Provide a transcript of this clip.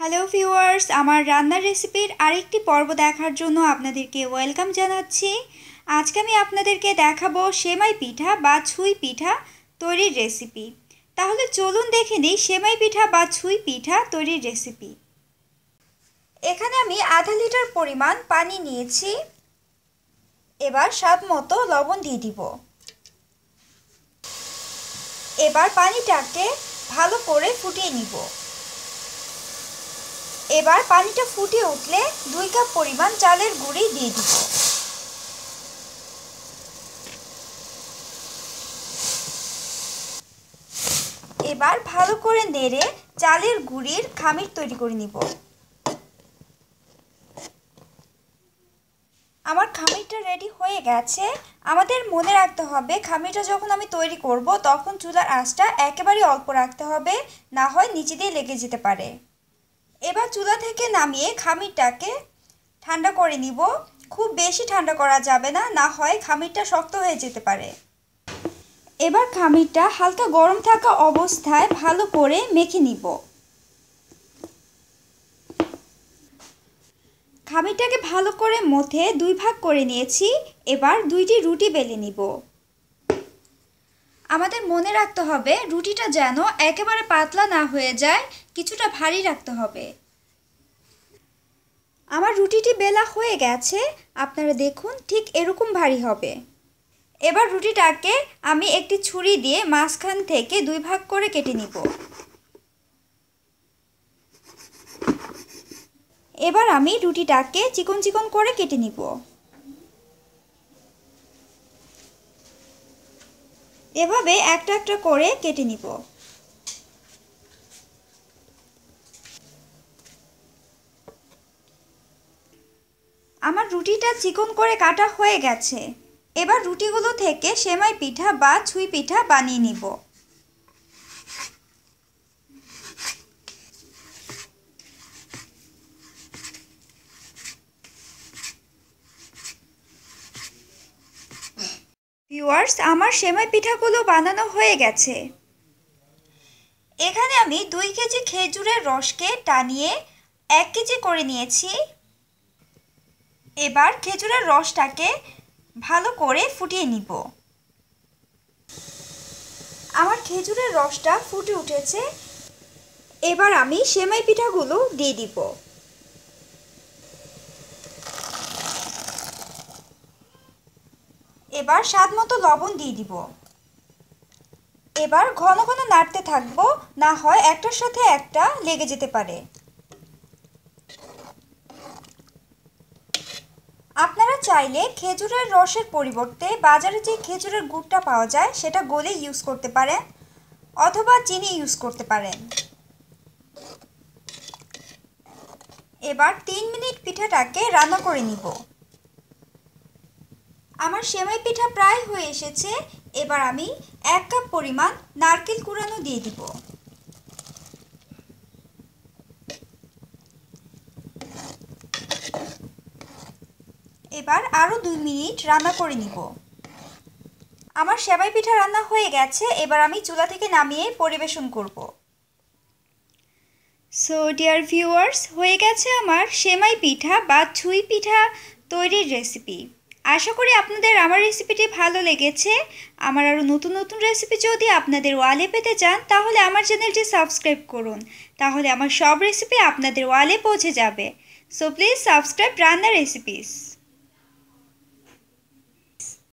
Hello viewers আমার রান্নার রেসিপির আরেকটি পর্ব দেখার জন্য আপনাদেরকে ওয়েলকাম জানাচ্ছি। আজকে আমি আপনাদেরকে দেখাবো সেমাই পিঠা বা ছুঁই পিঠা তৈরির রেসিপি। তাহলে চলুন দেখে নিই সেমাই পিঠা বা ছুঁই পিঠা তৈরির রেসিপি। এখানে আমি আধা লিটার পরিমাণ পানি নিয়েছি। এবার স্বাদ মতো লবণ দিয়ে দিব। এবার পানিটাকে ভালো করে ফুটিয়ে নিব। এবার পানিটা ফুটে উঠলে দুই কাপ পরিমাণ চালের গুঁড়ি দিয়ে দিব। এবার ভালো করে নেড়ে চালের গুঁড়ির খামির তৈরি করে নিব। আমার খামিরটা রেডি হয়ে গেছে। আমাদের মনে রাখতে হবে, খামিরটা যখন আমি তৈরি করব, তখন চুলার আঁচটা একেবারে অল্প রাখতে হবে, না হয় নিচে দিয়ে লেগে যেতে পারে। এবার চুলা থেকে নামিয়ে খামিরটাকে ঠান্ডা করে নিব। খুব বেশি ঠান্ডা করা যাবে না না হয় খামিরটা শক্ত হয়ে যেতে পারে। এবার খামিরটা হালকা গরম থাকা অবস্থায় ভালো করে মেখে নিব। খামিরটাকে ভালো করে মথে দুই ভাগ করে নিয়েছি। এবার দুইটি রুটি বেলে নিব। আমাদের মনে রাখতে হবে, রুটিটা যেন একেবারে পাতলা না হয়ে যায়, কিছুটা ভারী রাখতে হবে। আমার রুটিটি বেলা হয়ে গেছে, আপনারা দেখুন ঠিক এরকম ভারী হবে। এবার রুটিটাকে আমি একটি ছুরি দিয়ে মাঝখান থেকে দুই ভাগ করে কেটে নিব। এবার আমি রুটিটাকে চিকন চিকন করে কেটে নিব। এভাবে একটা একটা করে কেটে নিব। আমার রুটিটা চিকন করে কাটা হয়ে গেছে। এবার রুটিগুলো থেকে সেমাই পিঠা বা ছুঁই পিঠা বানিয়ে নিব। ভিউয়ার্স আমার সেমাই পিঠাগুলো বানানো হয়ে গেছে। এখানে আমি দুই কেজি খেজুরের রসকে টানিয়ে এক কেজি করে নিয়েছি। এবার খেজুরের রসটাকে ভালো করে ফুটিয়ে নিব। আমার খেজুরের রসটা ফুটে উঠেছে। এবার আমি সেমাই পিঠাগুলো দিয়ে দিব। এবার স্বাদ মতো লবণ দিয়ে দিব। এবার ঘন ঘন নাড়তে থাকব, না হয় একটার সাথে একটা লেগে যেতে পারে। আপনারা চাইলে খেজুরের রসের পরিবর্তে বাজারে যে খেজুরের গুড়টা পাওয়া যায়, সেটা গলে ইউজ করতে পারেন অথবা চিনি ইউজ করতে পারেন। এবার তিন মিনিট পিঠাটাকে রান্না করে নিব। আমার সেমাই পিঠা প্রায় হয়ে এসেছে, এবার আমি এক কাপ পরিমাণ নারকেল কুড়ানো দিয়ে দিব। এবার আরও দুই মিনিট রান্না করে নিব। আমার সেমাই পিঠা রান্না হয়ে গেছে, এবার আমি চুলা থেকে নামিয়ে পরিবেশন করব। সো ডিয়ার ভিউয়ার্স হয়ে গেছে আমার সেমাই পিঠা বা ছুঁই পিঠা তৈরির রেসিপি আশা করি আপনাদের আমার রেসিপিটি ভালো লেগেছে। আমার আরও নতুন নতুন রেসিপি যদি আপনাদের ওয়ালে পেতে চান, তাহলে আমার চ্যানেলটি সাবস্ক্রাইব করুন। তাহলে আমার সব রেসিপি আপনাদের ওয়ালে পৌঁছে যাবে। সো প্লিজ সাবস্ক্রাইব রান্নার রেসিপিস